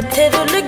ਇੱਥੇ ਰੁੱਲ